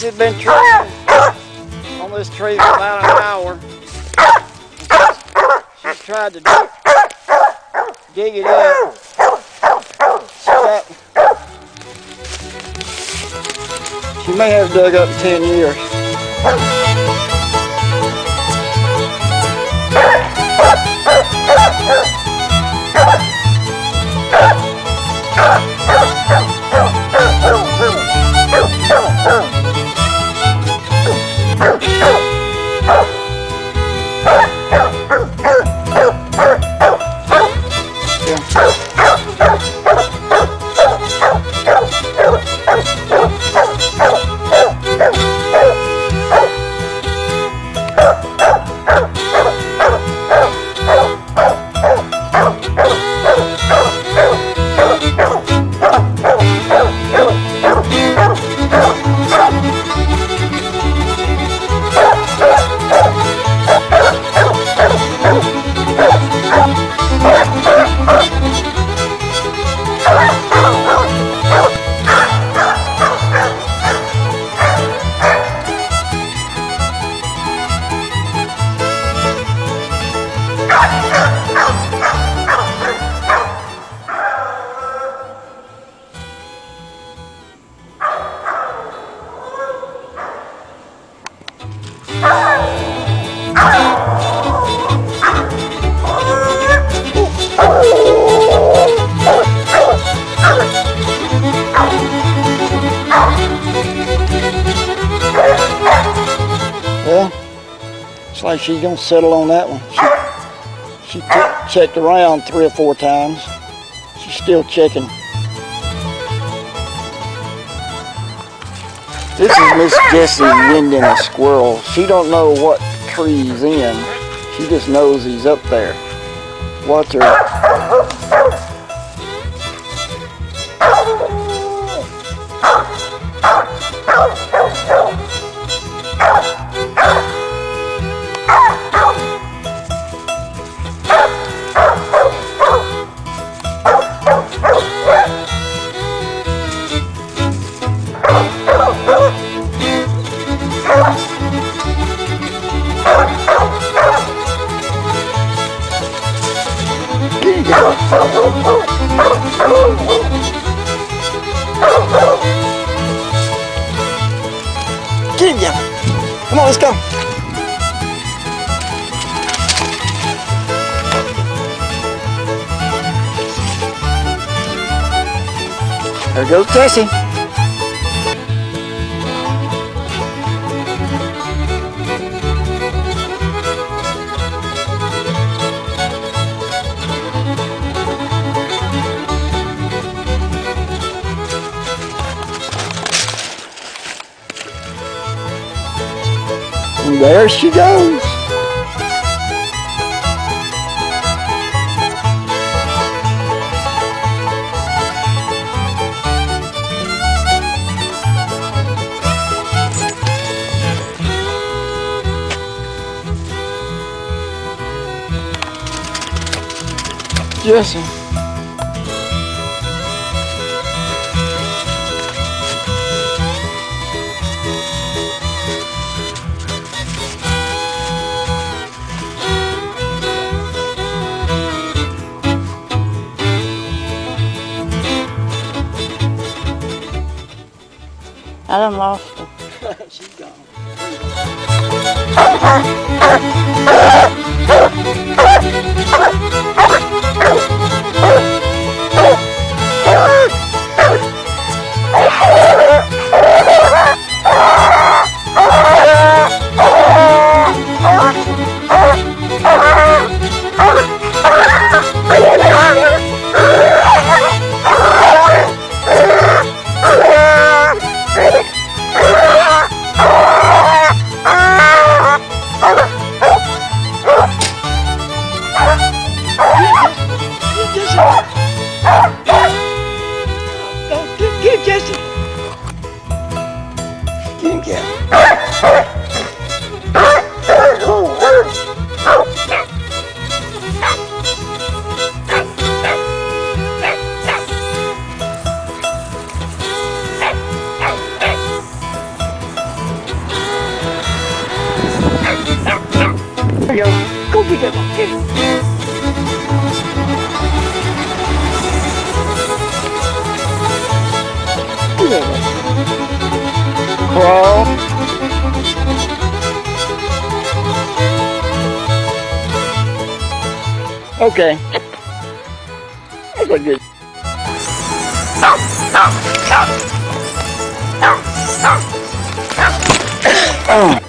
been trimming on this tree for about an hour. She's tried to dig, dig it up. Got, she may have dug up in 10 years. Like she's gonna settle on that one. She, she che- checked around three or four times. She's still checking. This is Miss Jessie winding a squirrel. She don't know what tree he's in. She just knows he's up there. Watch her. Get him, yeah. Come on, let's go. There goes Jessie. There she goes. Jessie. I done lost her. She's gone. Jessie. Get him, Cal. Go get him, get him. bro. Okay. That's a good. Oh.